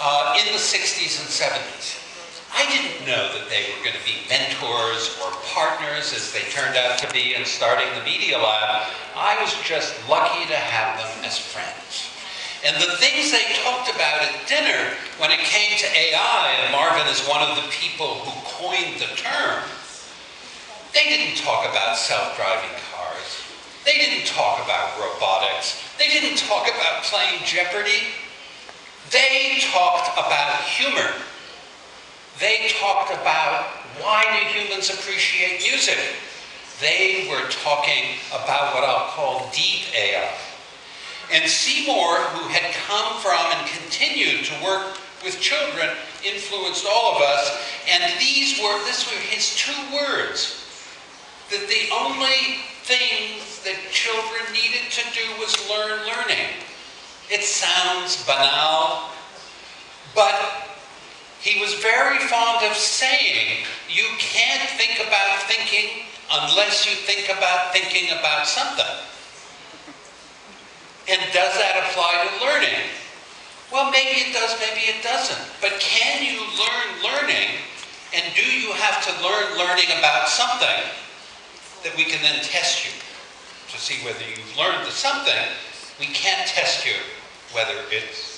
uh, in the 60s and 70s. I didn't know that they were going to be mentors or partners as they turned out to be in starting the Media Lab. I was just lucky to have them as friends. And the things they talked about at dinner when it came to AI, and Marvin is one of the people who coined the term, they didn't talk about self-driving cars. They didn't talk about robotics. They didn't talk about playing Jeopardy. They talked about humor. They talked about why do humans appreciate music. They were talking about what I'll call deep AI. And Seymour, who had come from and continued to work with children, influenced all of us. And these were, this were his two words, that the only thing that children needed to do was learn. It sounds banal, but he was very fond of saying, you can't think about thinking unless you think about thinking about something. And does that apply to learning? Well, maybe it does, maybe it doesn't. But can you learn learning? And do you have to learn learning about something that we can then test you to see whether you've learned the something? We can't test you whether it's